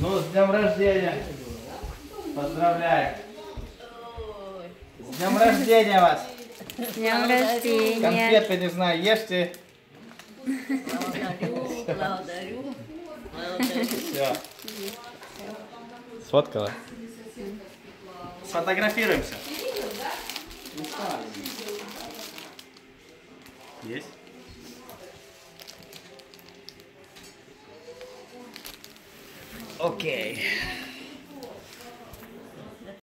Ну, с днем рождения. Поздравляю. С днем рождения вас. С днем рождения. Конфеты, не знаю, ешьте. Благодарю, благодарю, благодарю. Все. Сфоткала? Сфотографируемся. Есть? Okay.